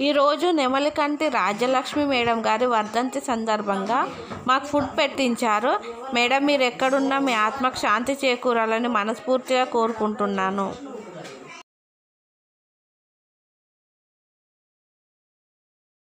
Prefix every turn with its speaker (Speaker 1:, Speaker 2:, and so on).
Speaker 1: ఈరోజు నెమలికంటి రాజ్యలక్ష్మి మేడం గారి వర్ధంతి సందర్భంగా మాకు ఫుడ్ పెట్టించారు. మేడం మీరు ఎక్కడున్నా మీ ఆత్మకు శాంతి చేకూరాలని మనస్ఫూర్తిగా కోరుకుంటున్నాను.